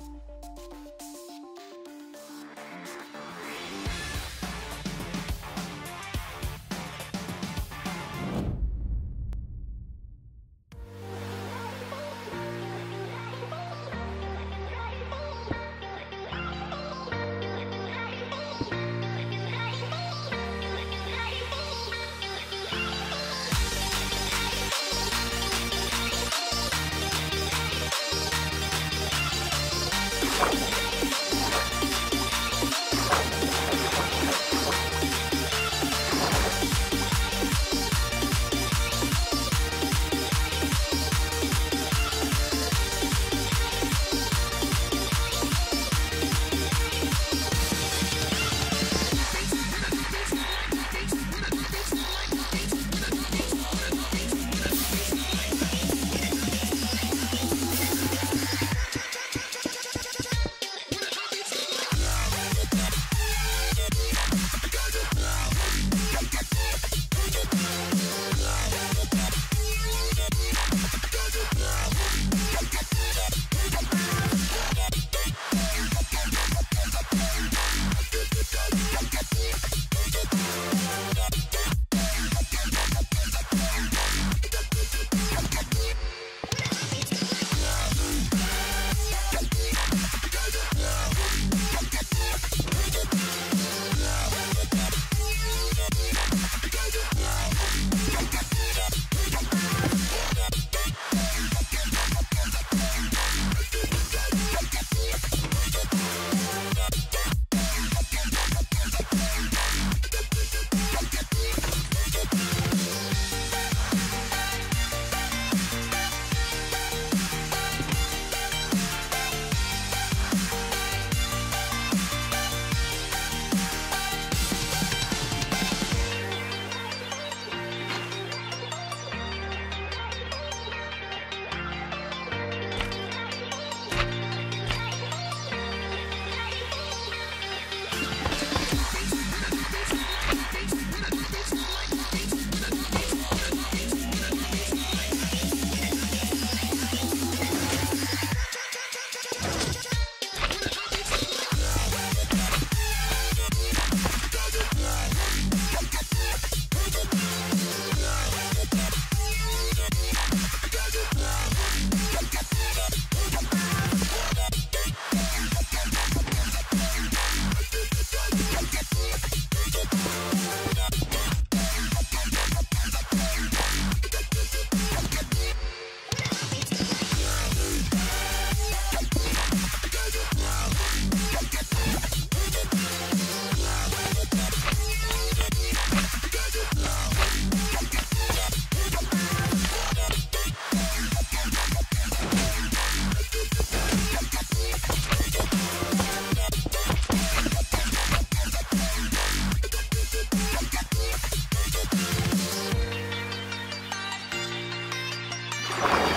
Thank you.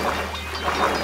Gracias.